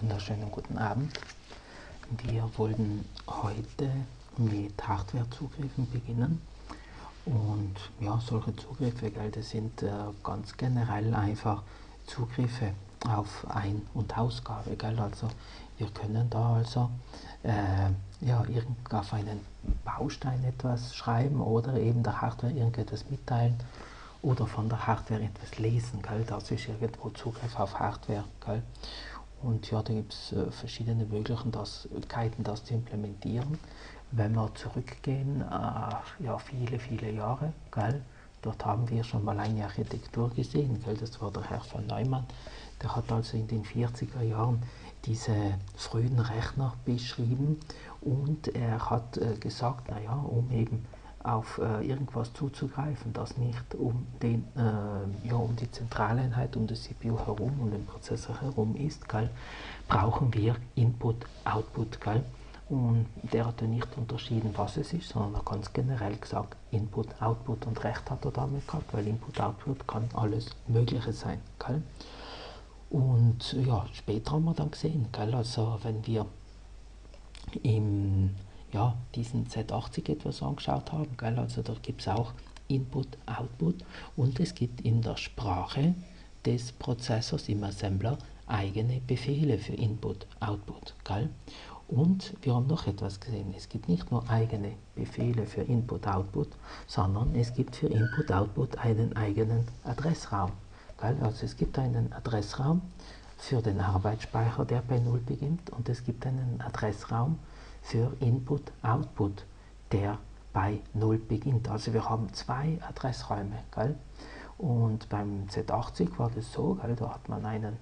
wunderschönen guten Abend. Wir wollten heute mit Hardwarezugriffen beginnen. Und ja, solche Zugriffe, gell, das sind äh, ganz generell einfach Zugriffe auf Ein- und Ausgabe. Gell? Also wir können da also äh, ja, auf einen Baustein etwas schreiben oder eben der Hardware irgendetwas mitteilen oder von der Hardware etwas lesen. Gell? Das ist irgendwo Zugriff auf Hardware. Gell? Und ja, da gibt es äh, verschiedene Möglichkeiten, das zu implementieren. Wenn wir zurückgehen, äh, ja, viele, viele Jahre, gell? dort haben wir schon mal eine Architektur gesehen, gell? das war der Herr von Neumann, der hat also in den 40er Jahren diese frühen Rechner beschrieben und er hat äh, gesagt, naja, um eben auf äh, irgendwas zuzugreifen, das nicht um, den, äh, ja, um die Zentraleinheit, um das CPU herum, um den Prozessor herum ist, gell, brauchen wir Input, Output. Und der hat ja nicht unterschieden, was es ist, sondern er ganz generell gesagt, Input, Output und Recht hat er damit gehabt, weil Input, Output kann alles Mögliche sein. Gell. Und ja, später haben wir dann gesehen, gell, also wenn wir im ja, diesen Z80 etwas angeschaut haben. Gell? Also da gibt es auch Input, Output und es gibt in der Sprache des Prozessors im Assembler eigene Befehle für Input, Output. Gell? Und wir haben noch etwas gesehen. Es gibt nicht nur eigene Befehle für Input, Output, sondern es gibt für Input, Output einen eigenen Adressraum. Gell? Also es gibt einen Adressraum für den Arbeitsspeicher, der bei 0 beginnt, und es gibt einen Adressraum für Input, Output, der bei 0 beginnt. Also wir haben zwei Adressräume. Gell? Und beim Z80 war das so, gell? da hat man einen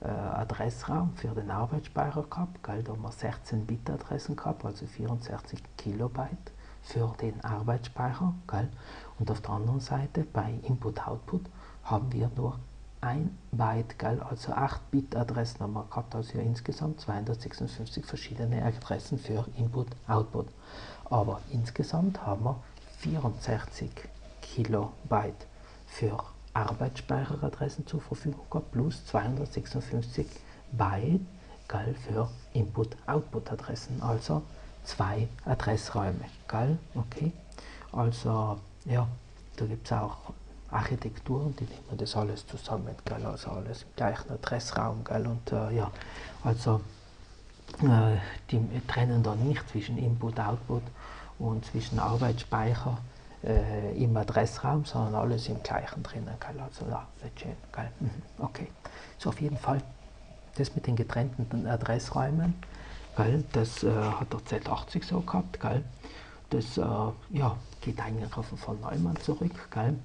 äh, Adressraum für den Arbeitsspeicher gehabt, gell? da haben wir 16 Bit Adressen gehabt, also 64 Kilobyte für den Arbeitsspeicher. Gell? Und auf der anderen Seite bei Input-Output haben wir nur 1 Byte, gell? also 8 Bit Adressen haben wir gehabt, also insgesamt 256 verschiedene Adressen für Input, Output. Aber insgesamt haben wir 64 Kilobyte für Arbeitsspeicheradressen zur Verfügung gehabt, plus 256 Byte gell, für Input-Output-Adressen, also zwei Adressräume. Gell? Okay? Also ja, da gibt es auch Architektur die nehmen das alles zusammen, gell? also alles im gleichen Adressraum. Gell? Und äh, ja, also äh, die trennen da nicht zwischen Input, Output und zwischen Arbeitsspeicher äh, im Adressraum, sondern alles im gleichen drinnen. Gell? Also ja, wird schön. Gell? Mhm. Okay, so auf jeden Fall das mit den getrennten Adressräumen, gell? das äh, hat der Z80 so gehabt. Gell? Das äh, ja, geht eigentlich auf von Neumann zurück. Gell?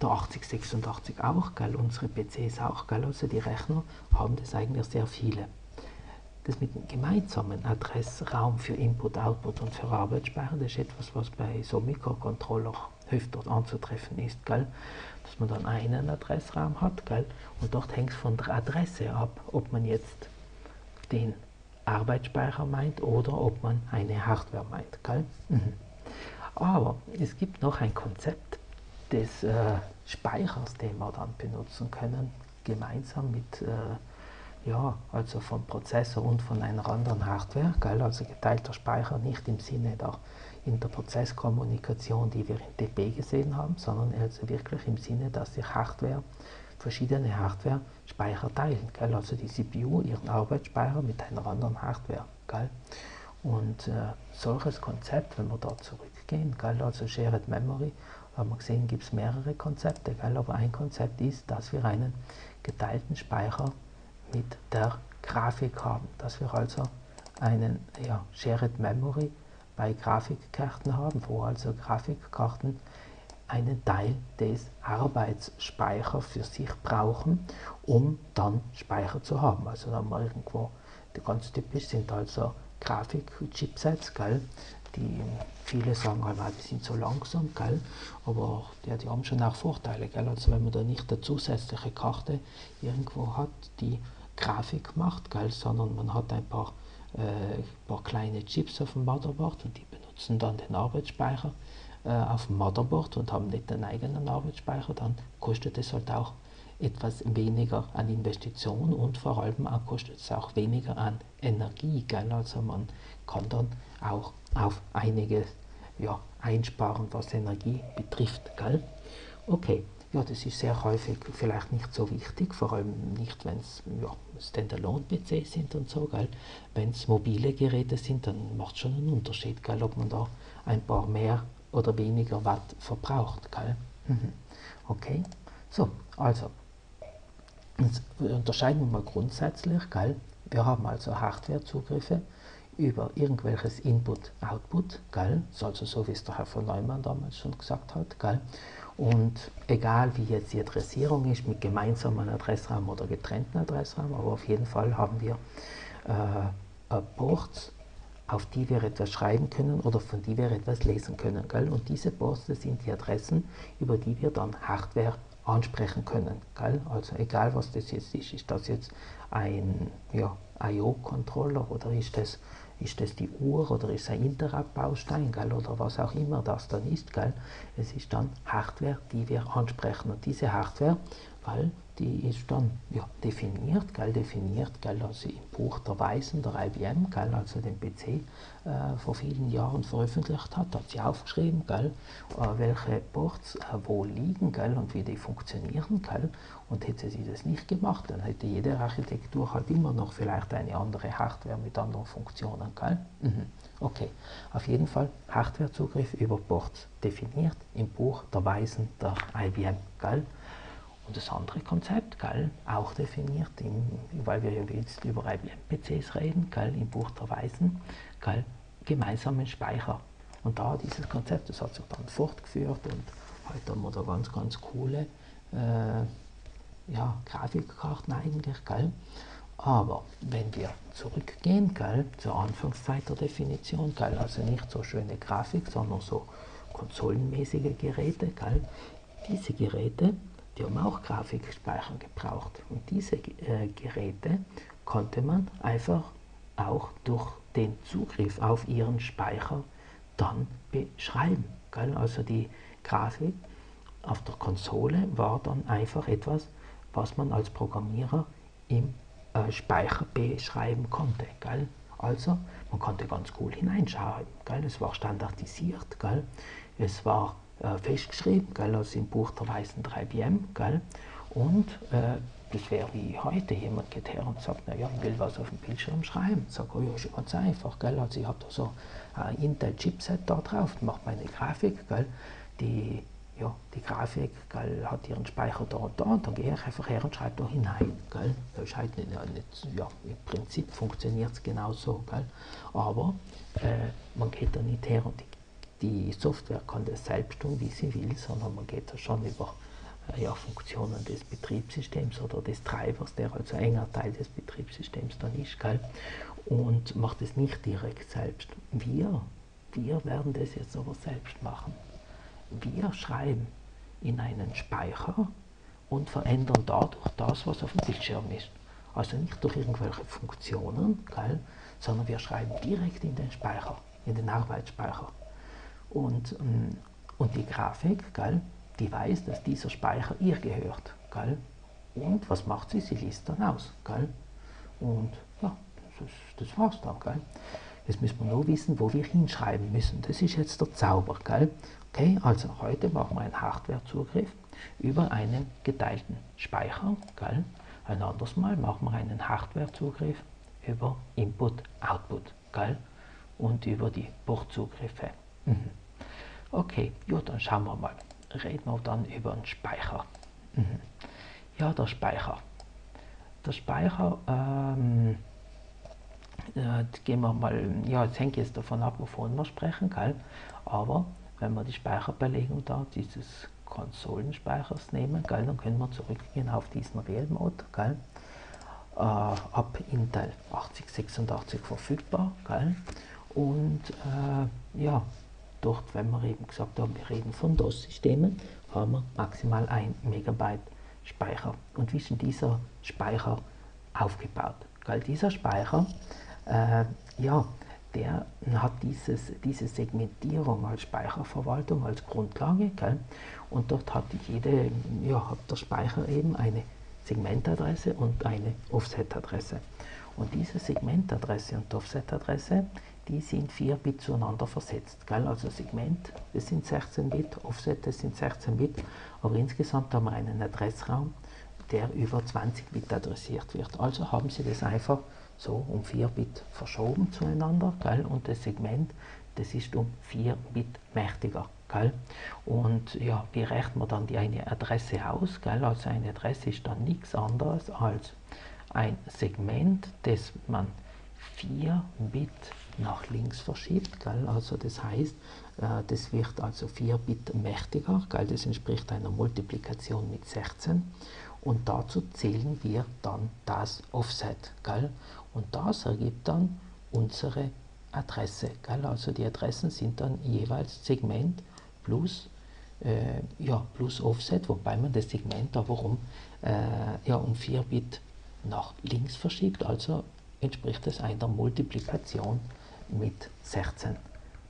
Der 8086 auch, gell, unsere PCs auch, gell, also die Rechner haben das eigentlich sehr viele. Das mit dem gemeinsamen Adressraum für Input, Output und für Arbeitsspeicher, das ist etwas, was bei so Mikrocontroller öfter anzutreffen ist, gell? dass man dann einen Adressraum hat gell? und dort hängt es von der Adresse ab, ob man jetzt den Arbeitsspeicher meint oder ob man eine Hardware meint. Gell? Mhm. Aber es gibt noch ein Konzept, des äh, Speichers, den wir dann benutzen können, gemeinsam mit, äh, ja, also vom Prozessor und von einer anderen Hardware, geil, also geteilter Speicher nicht im Sinne der Interprozesskommunikation, die wir in DP gesehen haben, sondern also wirklich im Sinne, dass sich Hardware, verschiedene Hardware Speicher teilen, geil, also die CPU ihren Arbeitsspeicher mit einer anderen Hardware, geil. Und äh, solches Konzept, wenn wir da zurückgehen, geil, also Shared Memory, haben wir gesehen, gibt es mehrere Konzepte, gell? aber ein Konzept ist, dass wir einen geteilten Speicher mit der Grafik haben, dass wir also einen ja, Shared Memory bei Grafikkarten haben, wo also Grafikkarten einen Teil des Arbeitsspeichers für sich brauchen, um dann Speicher zu haben. Also da haben wir irgendwo, ganz typisch sind also Grafik-Chipsets, die viele sagen, ah, die sind so langsam, gell? aber ja, die haben schon auch Vorteile. Gell? Also wenn man da nicht eine zusätzliche Karte irgendwo hat, die Grafik macht, gell? sondern man hat ein paar, äh, paar kleine Chips auf dem Motherboard und die benutzen dann den Arbeitsspeicher äh, auf dem Motherboard und haben nicht den eigenen Arbeitsspeicher, dann kostet es halt auch etwas weniger an Investitionen und vor allem auch kostet es auch weniger an Energie. Gell? Also man kann dann auch auf einiges ja, einsparen, was Energie betrifft. Gell? Okay, ja, das ist sehr häufig vielleicht nicht so wichtig, vor allem nicht, wenn es ja, Standalone-PCs sind und so, Wenn es mobile Geräte sind, dann macht es schon einen Unterschied, gell? ob man da ein paar mehr oder weniger Watt verbraucht. Gell? Mhm. Okay, so, also, jetzt unterscheiden wir mal grundsätzlich, gell? wir haben also Hardwarezugriffe über irgendwelches Input-Output, also so wie es der Herr von Neumann damals schon gesagt hat, gell? Und egal wie jetzt die Adressierung ist, mit gemeinsamen Adressraum oder getrennten Adressraum, aber auf jeden Fall haben wir äh, Ports, auf die wir etwas schreiben können oder von die wir etwas lesen können. Gell? Und diese Ports, sind die Adressen, über die wir dann Hardware ansprechen können. Gell? Also egal was das jetzt ist, ist das jetzt ein ja, IO-Controller oder ist das ist das die Uhr oder ist es ein Interrupt-Baustein oder was auch immer das dann ist. Gell? Es ist dann Hardware, die wir ansprechen. Und diese Hardware, weil die ist dann ja, definiert, gell, definiert, gell, also im Buch der Weisen der IBM, gell, also den PC äh, vor vielen Jahren veröffentlicht hat, hat sie aufgeschrieben, gell, äh, welche Ports äh, wo liegen gell, und wie die funktionieren. Gell, und hätte sie das nicht gemacht, dann hätte jede Architektur halt immer noch vielleicht eine andere Hardware mit anderen Funktionen. Gell? Mhm. Okay, auf jeden Fall Hardwarezugriff über Ports definiert im Buch der Weisen der IBM. Gell? Und das andere Konzept, gell, auch definiert, im, weil wir jetzt über IBM-PCs reden, gell, im Buch der Weisen, gell, gemeinsamen Speicher. Und da dieses Konzept, das hat sich dann fortgeführt und heute haben wir da ganz, ganz coole äh, ja, Grafikkarten eigentlich, gell. Aber wenn wir zurückgehen, gell, zur Anfangszeit der Definition, gell, also nicht so schöne Grafik, sondern so konsolenmäßige Geräte, gell, diese Geräte die haben auch Grafikspeicher gebraucht. Und diese äh, Geräte konnte man einfach auch durch den Zugriff auf ihren Speicher dann beschreiben. Gell? Also die Grafik auf der Konsole war dann einfach etwas, was man als Programmierer im äh, Speicher beschreiben konnte. Gell? Also man konnte ganz cool hineinschreiben. Gell? Es war standardisiert. Gell? Es war äh, festgeschrieben, gell, also im Buch der weißen 3BM. Gell, und äh, das wäre wie heute, jemand geht her und sagt, naja, ich will was auf dem Bildschirm schreiben. Sag, oh ja, ist ganz einfach, gell, also ich habe da so ein Intel-Chipset da drauf, mache meine Grafik, gell, die, ja, die Grafik gell, hat ihren Speicher da und da und dann gehe ich einfach her und schreibe da hinein. Gell. Das ist halt nicht, nicht, ja, Im Prinzip funktioniert es genauso, gell. aber äh, man geht da nicht her und die Software kann das selbst tun, wie sie will, sondern man geht da schon über äh, ja, Funktionen des Betriebssystems oder des Treibers, der also enger Teil des Betriebssystems dann ist, gell? und macht es nicht direkt selbst. Wir, wir werden das jetzt aber selbst machen. Wir schreiben in einen Speicher und verändern dadurch das, was auf dem Bildschirm ist. Also nicht durch irgendwelche Funktionen, gell, sondern wir schreiben direkt in den Speicher, in den Arbeitsspeicher. Und, ähm, und die Grafik, gell, die weiß, dass dieser Speicher ihr gehört. Gell? Und was macht sie? Sie liest dann aus. Gell? Und ja, das, das war's dann. Gell? Jetzt müssen wir nur wissen, wo wir hinschreiben müssen. Das ist jetzt der Zauber. Gell? Okay, also heute machen wir einen Hardwarezugriff über einen geteilten Speicher. Gell? Ein anderes Mal machen wir einen Hardwarezugriff über Input-Output. Und über die Portzugriffe. Mhm. Okay, ja, dann schauen wir mal. Reden wir dann über den Speicher. Mhm. Ja, der Speicher. Der Speicher, ähm, äh, gehen wir mal, ja, jetzt hängt jetzt davon ab, wovon wir sprechen, gell? aber wenn wir die Speicherbelegung da dieses Konsolenspeichers nehmen, gell, dann können wir zurückgehen auf diesen Real Mode, gell? Äh, ab Intel 8086 verfügbar. Gell? Und äh, ja, dort, wenn wir eben gesagt haben, wir reden von DOS-Systemen, haben wir maximal 1 Megabyte Speicher. Und wie ist denn dieser Speicher aufgebaut? Weil dieser Speicher, äh, ja, der hat dieses, diese Segmentierung als Speicherverwaltung als Grundlage. Gell? Und dort hat jede, ja, hat der Speicher eben eine Segmentadresse und eine Offsetadresse. Und diese Segmentadresse und Offsetadresse, die sind 4 Bit zueinander versetzt. Gell? Also Segment, das sind 16 Bit, Offset, das sind 16 Bit, aber insgesamt haben wir einen Adressraum, der über 20 Bit adressiert wird. Also haben Sie das einfach so um 4 Bit verschoben zueinander, gell? und das Segment, das ist um 4 Bit mächtiger. Gell? Und ja, wie rechnet man dann die eine Adresse aus? Gell? Also eine Adresse ist dann nichts anderes als ein Segment, das man 4 Bit nach links verschiebt. Gell? Also das heißt, äh, das wird also 4 Bit mächtiger. Gell? Das entspricht einer Multiplikation mit 16. Und dazu zählen wir dann das Offset. Gell? Und das ergibt dann unsere Adresse. Gell? Also die Adressen sind dann jeweils Segment plus, äh, ja, plus Offset, wobei man das Segment da warum äh, ja, um 4 Bit nach links verschiebt. Also entspricht es einer Multiplikation mit 16.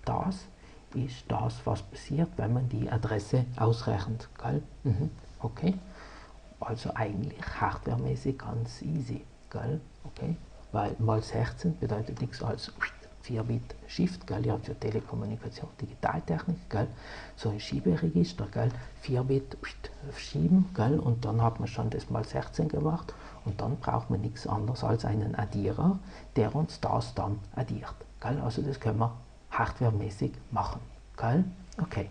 Das ist das, was passiert, wenn man die Adresse ausrechnet. Gell? Mhm. Okay? Also eigentlich hardwaremäßig ganz easy. Gell? Okay? weil mal 16 bedeutet nichts als 4 Bit Shift, gell, ja, für Telekommunikation, Digitaltechnik, gell, so ein Schieberegister, gell, 4 Bit schieben, gell, und dann hat man schon das mal 16 gemacht und dann braucht man nichts anderes als einen Addierer, der uns das dann addiert, gell, also das können wir hardwaremäßig machen, gell, okay.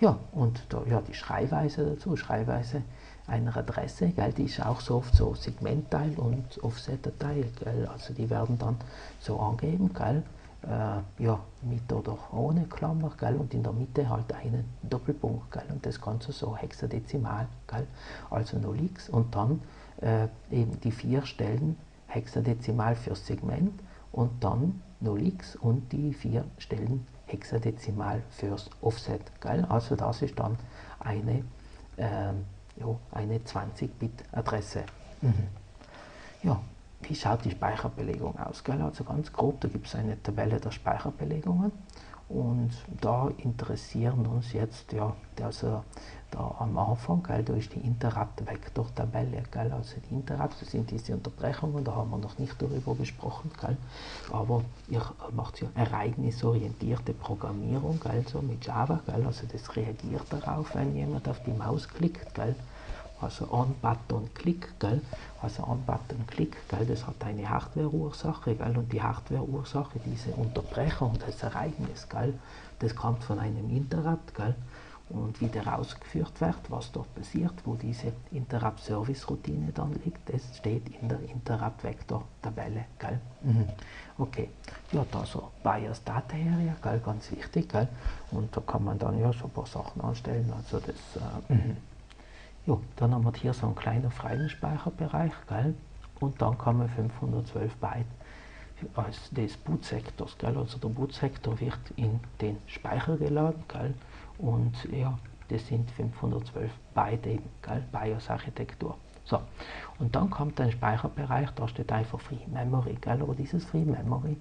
Ja, und da, ja, die Schreibweise dazu, Schreibweise einer Adresse, gell, die ist auch so oft so Segmentteil und Offset-Datei, also die werden dann so angegeben, gell, äh, ja, mit oder ohne Klammer, gell, und in der Mitte halt einen Doppelpunkt, gell, und das Ganze so hexadezimal, gell, also 0x und dann äh, eben die vier Stellen hexadezimal fürs Segment und dann 0x und die vier Stellen hexadezimal fürs Offset, gell, also das ist dann eine äh, jo, eine 20-Bit-Adresse. Mhm. Ja, wie schaut die Speicherbelegung aus? Gell? Also ganz grob, da gibt es eine Tabelle der Speicherbelegungen und da interessieren uns jetzt, ja, also da am Anfang, gell, da ist die Interrupt-Vektor-Tabelle, also die Interrupts, das sind diese Unterbrechungen, da haben wir noch nicht darüber gesprochen, gell, aber ihr macht ja ereignisorientierte Programmierung, gell, so mit Java, gell, also das reagiert darauf, wenn jemand auf die Maus klickt, gell, also On-Button Click, gell? also On-Button Click, gell? das hat eine Hardware-Ursache gell? und die Hardware-Ursache, diese Unterbrechung, das Ereignis, gell? das kommt von einem Interrupt gell? und wie der ausgeführt wird, was dort passiert, wo diese Interrupt-Service-Routine dann liegt, das steht in der Interrupt-Vektor-Tabelle. Mhm. Okay, ja, da so Bias Data Area, gell? ganz wichtig, gell? und da kann man dann ja so ein paar Sachen anstellen, also das äh, mhm. Jo, dann haben wir hier so einen kleinen freien Speicherbereich, gell? und dann man 512 Byte als des Bootsektors, gell? also der Bootsektor wird in den Speicher geladen, gell? und ja, das sind 512 Byte eben, gell? BIOS-Architektur. So, und dann kommt ein Speicherbereich, da steht einfach Free Memory, gell? aber dieses Free Memory,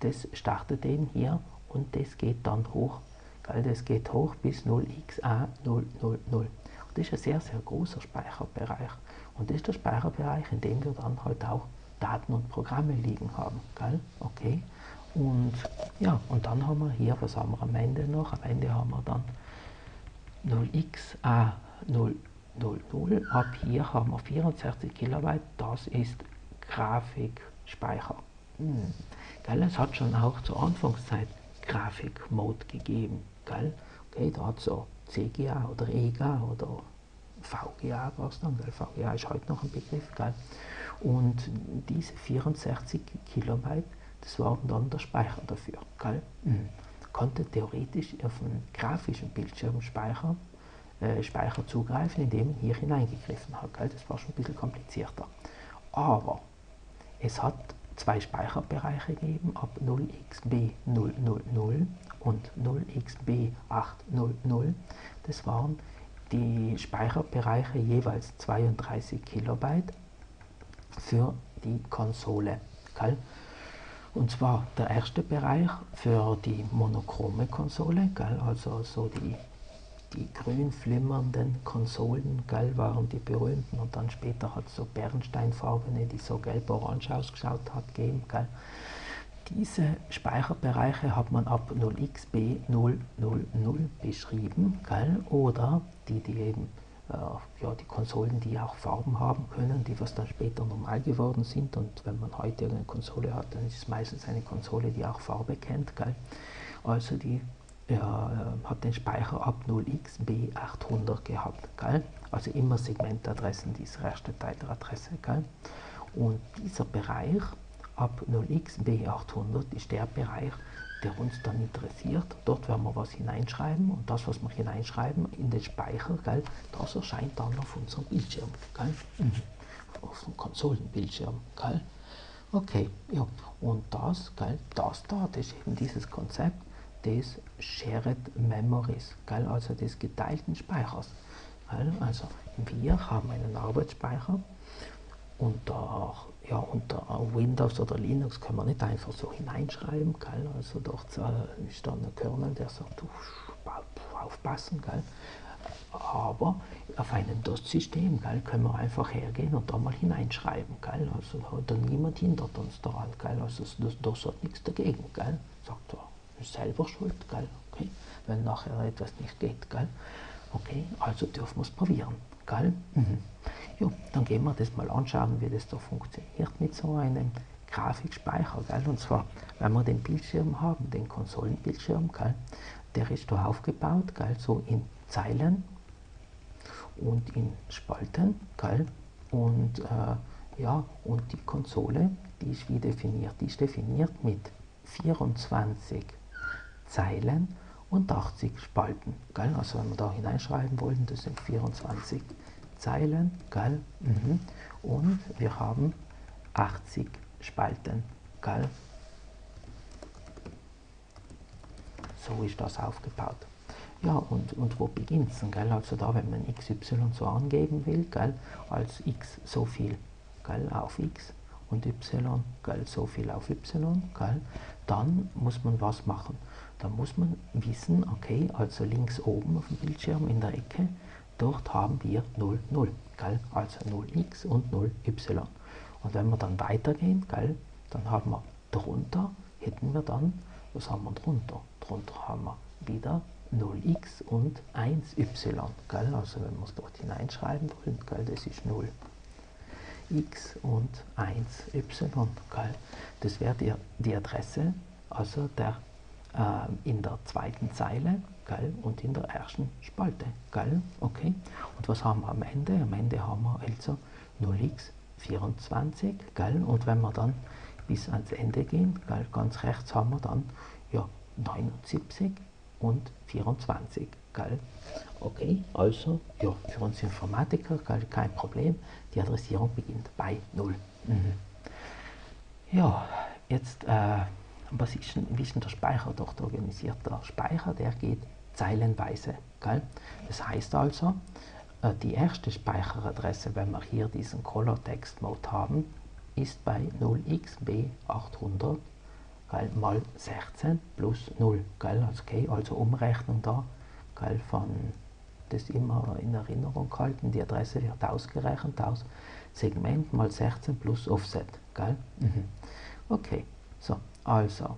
das startet eben hier und das geht dann hoch, gell? das geht hoch bis 0xa000. Das ist ein sehr, sehr großer Speicherbereich. Und das ist der Speicherbereich, in dem wir dann halt auch Daten und Programme liegen haben. Gell? Okay. Und ja, und dann haben wir hier, was haben wir am Ende noch? Am Ende haben wir dann 0xa000. Ab hier haben wir 64 Kilobyte, das ist Grafikspeicher. Hm. Gell? Es hat schon auch zur Anfangszeit Grafikmode gegeben. Gell? Okay, da hat so CGA oder EGA oder VGA war es dann, weil VGA ist heute noch ein Begriff, gell? Und diese 64 Kilobyte, das war dann der Speicher dafür, gell? Mhm. Konnte theoretisch auf einen grafischen Bildschirmspeicher äh, Speicher zugreifen, indem man hier hineingegriffen hat, gell? Das war schon ein bisschen komplizierter. Aber es hat zwei Speicherbereiche gegeben, ab 0xb000 und 0xb800. Das waren die Speicherbereiche jeweils 32 Kilobyte für die Konsole. Gell? Und zwar der erste Bereich für die monochrome Konsole, gell, also so die, die grün flimmernden Konsolen gell, waren die berühmten und dann später hat es so bernsteinfarbene, die so gelb-orange ausgeschaut hat, gegeben. Gell. Diese Speicherbereiche hat man ab 0xb000 beschrieben, gell, oder die, die eben äh, ja, die Konsolen, die auch Farben haben können, die was dann später normal geworden sind. Und wenn man heute eine Konsole hat, dann ist es meistens eine Konsole, die auch Farbe kennt. Gell? Also die ja, äh, hat den Speicher ab 0xb800 gehabt. Gell? Also immer Segmentadressen, dieser erste Teil der Adresse. Gell? Und dieser Bereich ab 0xb800 ist der Bereich, der uns dann interessiert. Dort werden wir was hineinschreiben und das, was wir hineinschreiben in den Speicher, gell, das erscheint dann auf unserem Bildschirm, gell? Mhm. auf dem Konsolenbildschirm. Gell? Okay, ja, und das, gell, das da, das ist eben dieses Konzept des Shared Memories, gell, also des geteilten Speichers. Gell? Also wir haben einen Arbeitsspeicher und ja, unter Windows oder Linux können wir nicht einfach so hineinschreiben, gell? also dort äh, ist dann ein Kernel, der sagt, aufpassen, gell? aber auf einem DOS-System können wir einfach hergehen und da mal hineinschreiben, gell? also da niemand hindert uns daran, gell? also das DOS hat nichts dagegen, gell? sagt er, ist selber schuld, gell? Okay? wenn nachher etwas nicht geht, gell? okay, also dürfen wir es probieren. Gell? Mhm. Ja, dann gehen wir das mal anschauen, wie das da funktioniert mit so einem Grafikspeicher. Gell? Und zwar, wenn wir den Bildschirm haben, den Konsolenbildschirm, gell? der ist da aufgebaut, gell? so in Zeilen und in Spalten. Gell? Und, äh, ja, und die Konsole, die ist wie definiert? Die ist definiert mit 24 Zeilen und 80 Spalten. Gell? Also wenn wir da hineinschreiben wollen, das sind 24 Zeilen. Gell? Mhm. Und wir haben 80 Spalten. Gell? So ist das aufgebaut. Ja, und, und wo beginnt es? Also da, wenn man x, y so angeben will, gell? als x so viel gell? auf x und y gell? so viel auf y, gell? dann muss man was machen da muss man wissen, okay, also links oben auf dem Bildschirm in der Ecke, dort haben wir 0, 0, gell? also 0x und 0y. Und wenn wir dann weitergehen, gell, dann haben wir drunter, hätten wir dann, was haben wir drunter? Drunter haben wir wieder 0x und 1y. Gell? Also wenn wir es dort hineinschreiben wollen, gell, das ist 0 x und 1y. Gell? Das wäre die, die Adresse, also der äh, in der zweiten Zeile gell, und in der ersten Spalte. Gell, okay. Und was haben wir am Ende? Am Ende haben wir also 0x24. Gell, und wenn wir dann bis ans Ende gehen, gell, ganz rechts haben wir dann ja, 79 und 24. Gell. Okay, also ja, für uns Informatiker gell, kein Problem. Die Adressierung beginnt bei 0. Mhm. Ja, jetzt äh, was ist denn, wie ist denn der Speicher dort organisiert? Der Speicher, der geht zeilenweise. Gell? Das heißt also, äh, die erste Speicheradresse, wenn wir hier diesen Color Text Mode haben, ist bei 0xb800 gell, mal 16 plus 0. Gell? Also, okay, also Umrechnung da gell, von das immer in Erinnerung halten. Die Adresse wird ausgerechnet aus Segment mal 16 plus Offset. Gell? Mhm. Okay, so, also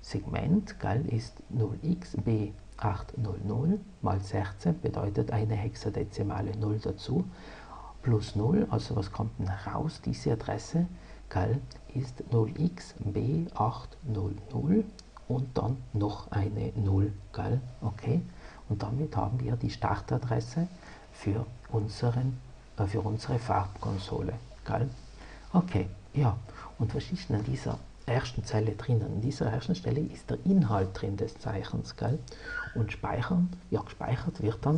Segment gell, ist 0xb800 mal 16 bedeutet eine hexadezimale 0 dazu plus 0, also was kommt denn raus? Diese Adresse gell, ist 0xb800 und dann noch eine 0. Gell? Okay? Und damit haben wir die Startadresse für, unseren, äh, für unsere Farbkonsole. Gell? Okay, ja. Und was ist denn an dieser ersten Zeile drinnen. In dieser ersten Stelle ist der Inhalt drin des Zeichens. Gell? Und speichern, ja, gespeichert wird dann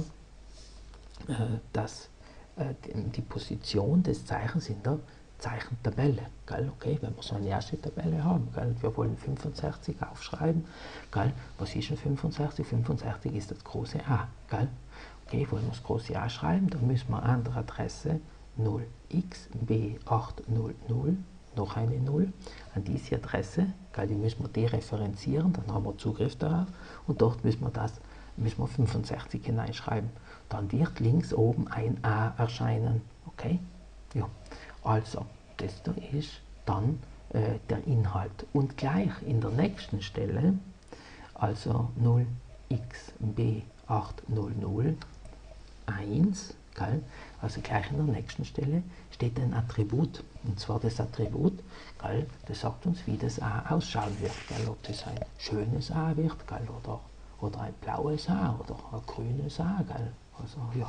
äh, das, äh, die Position des Zeichens in der Zeichentabelle. Gell? Okay, wir so eine erste Tabelle haben, gell? wir wollen 65 aufschreiben. Gell? Was ist denn 65? 65 ist das große A. Gell? Okay, wollen wir das große A schreiben, dann müssen wir an der Adresse 0xb800 noch eine 0. An diese Adresse, gell, die müssen wir dereferenzieren, dann haben wir Zugriff darauf und dort müssen wir das müssen wir 65 hineinschreiben. Dann wird links oben ein A erscheinen. Okay? Also, das da ist dann äh, der Inhalt. Und gleich in der nächsten Stelle, also 0xb800, 1, gell? also gleich in der nächsten Stelle, steht ein Attribut. Und zwar das Attribut, gell? das sagt uns, wie das A ausschauen wird. Gell? Ob das ein schönes A wird gell? Oder, oder ein blaues A oder ein grünes A. Gell? Also, ja.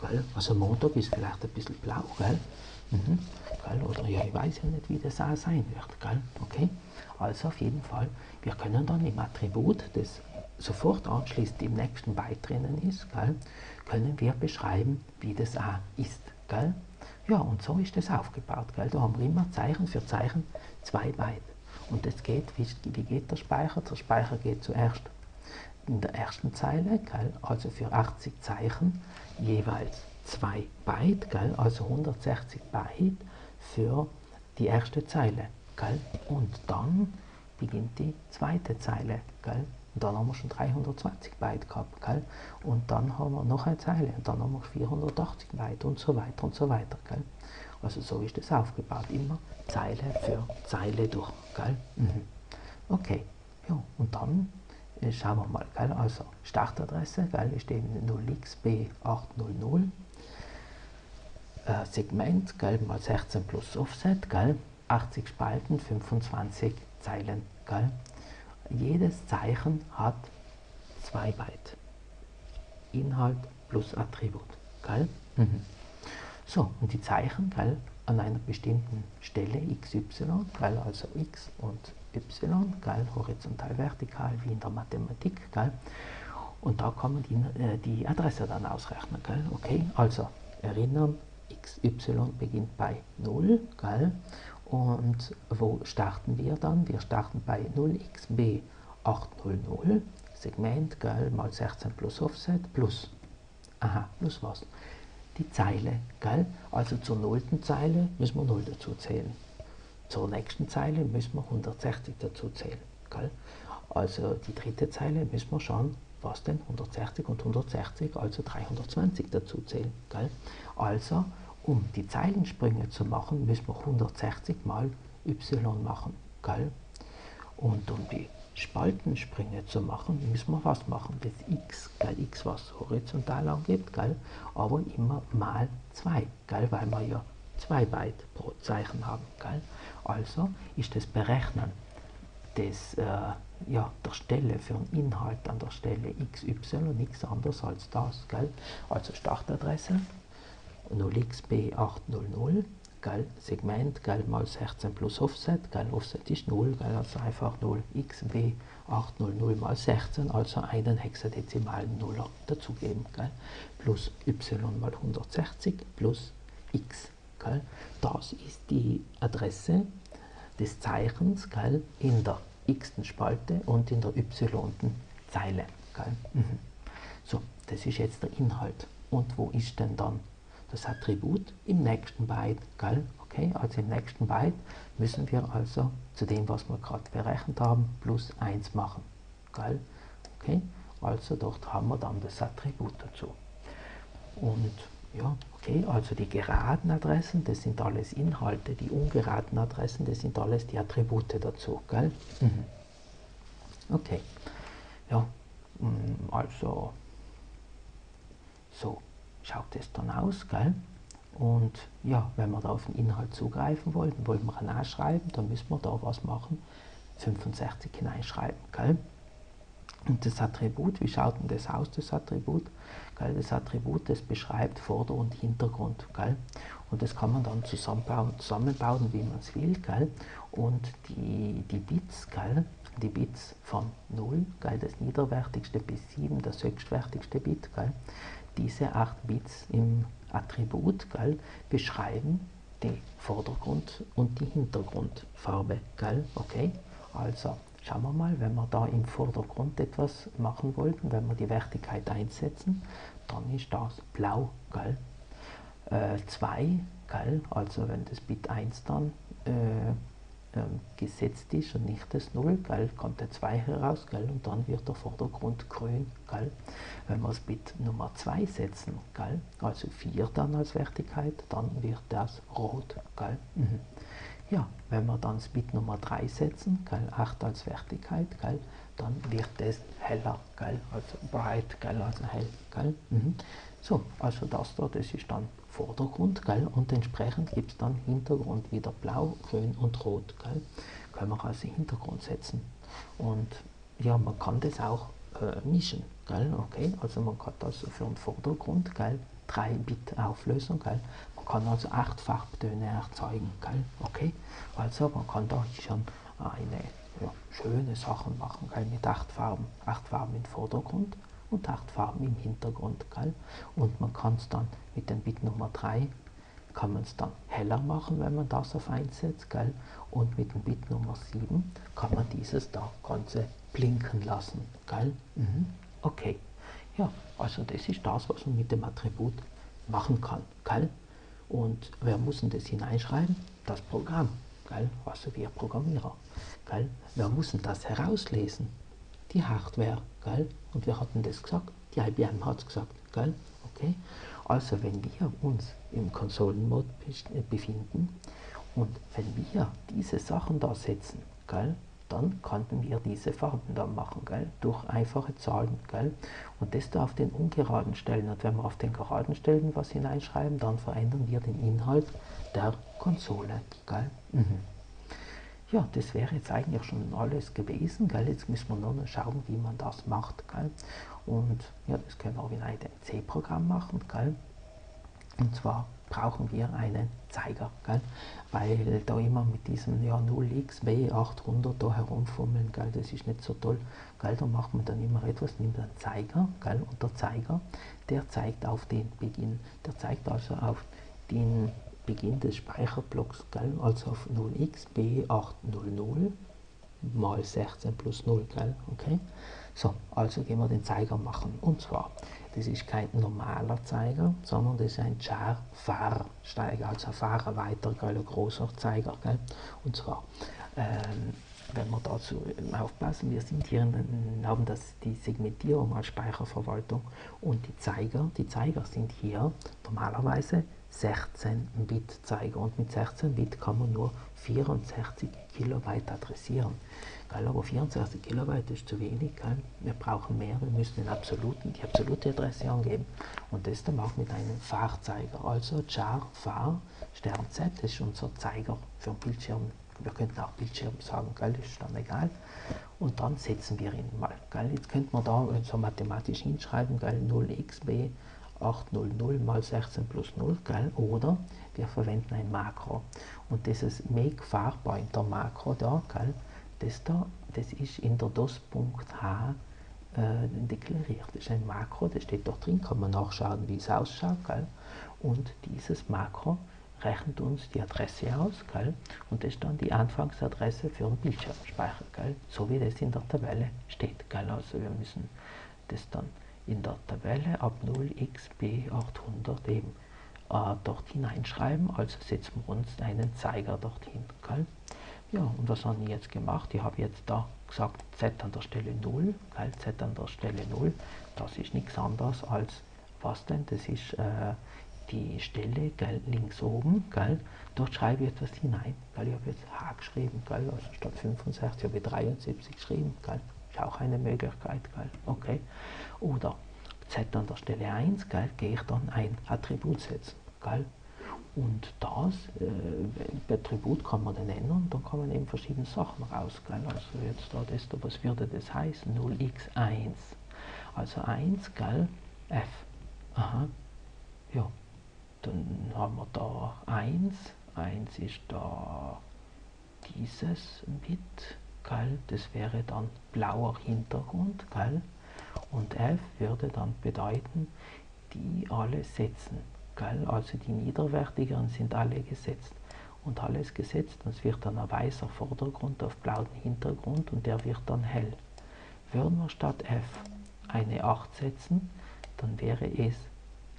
Gell? Also Montag ist vielleicht ein bisschen blau. Gell? Mhm. Gell? Oder ja, ich weiß ja nicht, wie das auch sein wird. Gell? Okay? Also auf jeden Fall, wir können dann im Attribut, das sofort anschließend im nächsten Byte drinnen ist, gell? können wir beschreiben, wie das A ist. Gell? Ja, und so ist das aufgebaut. Gell? Da haben wir immer Zeichen für Zeichen zwei Byte. Und das geht, wie, wie geht der Speicher? Der Speicher geht zuerst in der ersten Zeile, gell? also für 80 Zeichen jeweils 2 Byte, gell? also 160 Byte für die erste Zeile. Gell? Und dann beginnt die zweite Zeile. Gell? Und dann haben wir schon 320 Byte gehabt. Gell? Und dann haben wir noch eine Zeile und dann haben wir 480 Byte und so weiter und so weiter. Gell? Also so ist das aufgebaut. Immer Zeile für Zeile durch. Gell? Mhm. Okay, ja, und dann schauen wir mal. Gell? Also Startadresse gell, ist eben 0xb800. Äh, Segment gell, mal 16 plus Offset, gell, 80 Spalten, 25 Zeilen. Gell. Jedes Zeichen hat 2 Byte. Inhalt plus Attribut. Gell? Mhm. So, und die Zeichen gell, an einer bestimmten Stelle xy, gell, also x und y, gell, horizontal, vertikal, wie in der Mathematik. Gell? Und da kann man die, äh, die Adresse dann ausrechnen. Gell? Okay, also erinnern, xy beginnt bei 0, gell? Und wo starten wir dann? Wir starten bei 0xb800, Segment, gell, mal 16 plus Offset, plus, aha, plus was? Die Zeile, gell? Also zur nullten Zeile müssen wir 0 dazu zählen. Zur nächsten Zeile müssen wir 160 dazu zählen, gell? Also die dritte Zeile müssen wir schauen, was denn? 160 und 160, also 320 dazu zählen, gell? Also um die Zeilensprünge zu machen, müssen wir 160 mal y machen. Gell? Und um die Spaltensprünge zu machen, müssen wir was machen? Das x, gell? x was horizontal angeht, gell? aber immer mal 2, gell? weil wir ja 2 Byte pro Zeichen haben. Gell? Also ist das Berechnen des, äh, ja, der Stelle für einen Inhalt an der Stelle xy nichts anderes als das. Gell? Also Startadresse 0xb800, geil, Segment, geil, mal 16 plus Offset, geil, Offset ist 0, geil, also einfach 0xb800 mal 16, also einen hexadezimalen Nuller dazugeben, geil, plus y mal 160 plus x, geil. Das ist die Adresse des Zeichens, geil, in der x Spalte und in der y Zeile. Mhm. So, das ist jetzt der Inhalt. Und wo ist denn dann das Attribut im nächsten Byte. Gell? Okay, also im nächsten Byte müssen wir also zu dem, was wir gerade berechnet haben, plus 1 machen. Gell? Okay, also dort haben wir dann das Attribut dazu. Und ja, okay, also die geraden Adressen, das sind alles Inhalte, die ungeraden Adressen, das sind alles die Attribute dazu. Gell? Mhm. Okay, ja, mm, also so schaut es dann aus, gell? Und ja, wenn wir da auf den Inhalt zugreifen wollen, wollen wir ihn schreiben, dann müssen wir da was machen, 65 hineinschreiben, gell? Und das Attribut, wie schaut denn das aus, das Attribut? Das Attribut, das beschreibt Vorder- und Hintergrund? Und das kann man dann zusammenbauen, zusammenbauen wie man es will? Und die, die Bits? Die Bits von 0, gell? das niederwertigste bis 7, das höchstwertigste Bit, diese 8 Bits im Attribut beschreiben die Vordergrund- und die Hintergrundfarbe. Okay? Also schauen wir mal, wenn wir da im Vordergrund etwas machen wollten, wenn wir die Wertigkeit einsetzen, dann ist das blau. Gell? 2, äh, also wenn das Bit 1 dann äh, ähm, gesetzt ist und nicht das 0, gell, kommt der 2 heraus gell, und dann wird der Vordergrund grün. Gell. Wenn wir das Bit Nummer 2 setzen, gell, also 4 dann als Wertigkeit, dann wird das rot. Gell. Mhm. Ja, wenn wir dann das Bit Nummer 3 setzen, gell, 8 als Wertigkeit, gell, dann wird es heller, gell, also bright, gell, also hell. Gell. Mhm. So, also das da, das ist dann Vordergrund, gell? und entsprechend gibt es dann Hintergrund wieder blau, grün und rot. Gell? Können wir also Hintergrund setzen. Und ja, man kann das auch äh, mischen. Gell? Okay? Also man kann das für den Vordergrund gell? 3 Bit Auflösung. Gell? Man kann also acht Farbtöne erzeugen. Gell? Okay? Also man kann da schon eine ja, schöne Sachen machen gell? mit acht Farben. Acht Farben im Vordergrund und acht Farben im Hintergrund. Gell? Und man kann es dann mit dem Bit Nummer 3 kann man es dann heller machen, wenn man das auf 1 setzt. Gell? Und mit dem Bit Nummer 7 kann man dieses da Ganze blinken lassen. Gell? Mhm. Okay. Ja, also das ist das, was man mit dem Attribut machen kann. Gell? Und wer muss denn das hineinschreiben? Das Programm. Gell? Also wir Programmierer. Gell? Wer muss denn das herauslesen? Die Hardware. Gell? Und wir hatten das gesagt, die IBM hat es gesagt. Gell? Okay? Also wenn wir uns im Konsolenmod befinden und wenn wir diese Sachen da setzen, gell, dann könnten wir diese Farben dann machen, gell, durch einfache Zahlen. Gell, und das da auf den ungeraden Stellen. Und wenn wir auf den geraden Stellen was hineinschreiben, dann verändern wir den Inhalt der Konsole. Gell. Mhm. Ja, das wäre jetzt eigentlich schon alles gewesen. Gell? Jetzt müssen wir nur noch schauen, wie man das macht. Gell? Und ja, das können wir auch in einem C-Programm machen. Gell? Und zwar brauchen wir einen Zeiger, gell? weil da immer mit diesem ja, 0xb800 da herumfummeln, gell? das ist nicht so toll. Gell? Da macht man dann immer etwas, nimmt einen Zeiger gell? und der Zeiger, der zeigt auf den Beginn, der zeigt also auf den Beginn des Speicherblocks, gell? also auf 0xb800 mal 16 plus 0, gell? okay? So, also gehen wir den Zeiger machen. Und zwar, das ist kein normaler Zeiger, sondern das ist ein Char-Fahr-Steiger, also ein Fahrer weiter, gell? ein großer Zeiger. Gell? Und zwar, ähm, wenn wir dazu aufpassen, wir sind hier, haben das, die Segmentierung als Speicherverwaltung und die Zeiger, die Zeiger sind hier normalerweise 16-Bit-Zeiger und mit 16 Bit kann man nur 64 Kilobyte adressieren. Geil, aber 64 Kilobyte ist zu wenig. Geil. Wir brauchen mehr, wir müssen den absoluten, die absolute Adresse angeben und das dann auch mit einem Fahrzeiger. Also char Fahr Stern Z das ist unser Zeiger für den Bildschirm. Wir könnten auch Bildschirm sagen, geil, ist dann egal. Und dann setzen wir ihn mal. Geil. Jetzt könnte man da so mathematisch hinschreiben, geil, 0xb 800 mal 16 plus 0, gell? oder wir verwenden ein Makro. Und dieses Make Farpointer Makro da, gell? Das, da, das ist in der DOS.h äh, deklariert. Das ist ein Makro, das steht dort drin, kann man nachschauen, wie es ausschaut. Gell? Und dieses Makro rechnet uns die Adresse aus, gell? und das ist dann die Anfangsadresse für den Bildschirmspeicher, gell? so wie das in der Tabelle steht. Gell? Also wir müssen das dann in der Tabelle ab 0xb800 eben äh, dort hineinschreiben, also setzen wir uns einen Zeiger dorthin. Gell? Ja, und was haben wir jetzt gemacht? Ich habe jetzt da gesagt z an der Stelle 0, gell? z an der Stelle 0, das ist nichts anderes als, was denn? Das ist äh, die Stelle gell, links oben, gell? dort schreibe ich etwas hinein. Gell? Ich habe jetzt H geschrieben, gell? also statt 65 habe ich 73 geschrieben. Gell? Ist auch eine Möglichkeit. Gell? Okay. Oder z an der Stelle 1, gell, gehe ich dann ein Attribut setzen. Gell? Und das äh, Attribut kann man dann ändern, dann man eben verschiedene Sachen raus. Gell? Also jetzt da, das da, was würde das heißen? 0x1. Also 1, gell, f. Aha. Ja. Dann haben wir da 1. 1 ist da dieses Bit, gell? das wäre dann blauer Hintergrund, gell? Und f würde dann bedeuten, die alle setzen. Gell? Also die niederwertigeren sind alle gesetzt. Und alles gesetzt, und es wird dann ein weißer Vordergrund auf blauen Hintergrund und der wird dann hell. Würden wir statt f eine 8 setzen, dann wäre es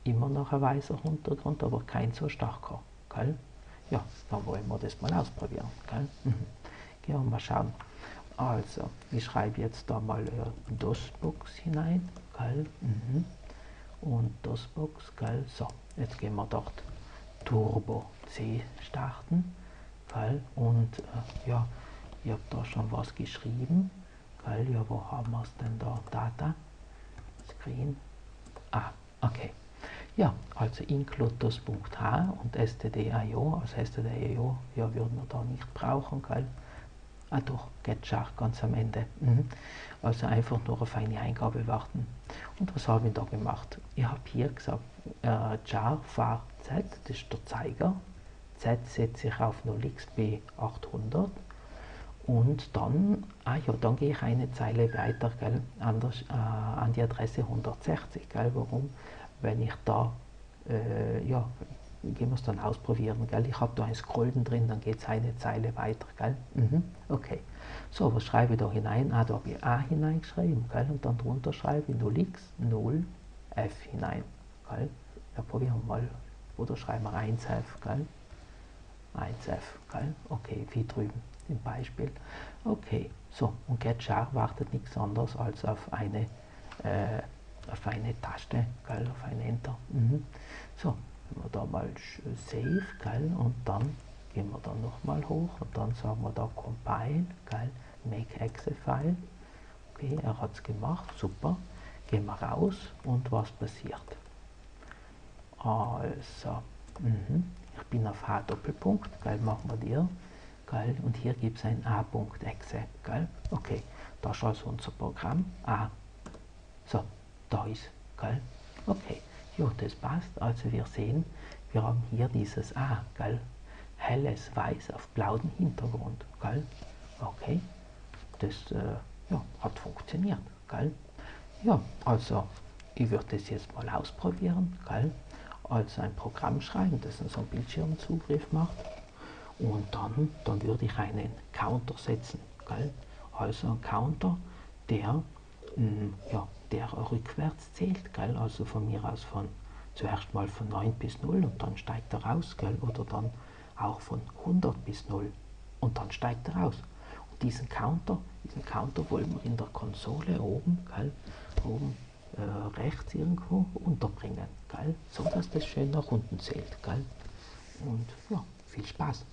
immer noch ein weißer Hintergrund, aber kein so starker. Gell? ja, dann wollen wir das mal ausprobieren. Gell? Mhm. Gehen wir mal schauen. Also, ich schreibe jetzt da mal äh, DOS-Box hinein. Gell? Mhm. Und DOS-Box, gell? So, jetzt gehen wir dort Turbo C starten. Gell? Und äh, ja, ich habe da schon was geschrieben. Gell? Ja, wo haben wir es denn da? Data, Screen. Ah, okay. Ja, also include.h und stdio, also stdio ja, würden wir da nicht brauchen, gell? Ah doch, getchar ganz am Ende. Mhm. Also einfach nur auf eine Eingabe warten. Und was habe ich da gemacht? Ich habe hier gesagt, äh, jar var z, das ist der Zeiger. z setze ich auf 0xb800 und dann, ah ja, dann gehe ich eine Zeile weiter gell, an, der, äh, an die Adresse 160. Gell, warum? wenn ich da, äh, ja, gehen wir es dann ausprobieren, gell? ich habe da ein Scrollen drin, dann geht es eine Zeile weiter, gell? Mhm. okay. So, was schreibe ich da hinein? Ah, da habe ich A hineingeschrieben, gell? und dann drunter schreibe ich 0x, 0, f hinein, gell? Ja, probieren wir mal, oder schreiben wir 1f, gell? 1f, gell? okay, wie drüben im Beispiel. Okay, so, und getchar wartet nichts anderes als auf eine äh, auf eine Taste, gell, auf ein Enter. Mhm. So, wenn wir da mal Save, gell, und dann gehen wir dann nochmal hoch und dann sagen wir da Compile, gell, Make Exe File. Okay, er hat es gemacht, super. Gehen wir raus und was passiert? Also, mh, ich bin auf H Doppelpunkt, geil, machen wir dir, geil, und hier gibt es ein A.exe, geil, okay, das ist also unser Programm, A. So, da ist. Gell? Okay, ja, das passt. Also wir sehen, wir haben hier dieses A, gell? helles Weiß auf blauem Hintergrund. Gell? Okay, das äh, ja, hat funktioniert. Gell? Ja, also ich würde das jetzt mal ausprobieren. Gell? Also ein Programm schreiben, das so einen Bildschirmzugriff macht. Und dann, dann würde ich einen Counter setzen. Gell? Also ein Counter, der mh, mm, ja, der rückwärts zählt, gell? also von mir aus von zuerst mal von 9 bis 0 und dann steigt er raus, gell? oder dann auch von 100 bis 0 und dann steigt er raus. Und diesen Counter, diesen Counter wollen wir in der Konsole oben, gell? oben äh, rechts irgendwo unterbringen, gell? so dass das schön nach unten zählt. Gell? Und ja, viel Spaß.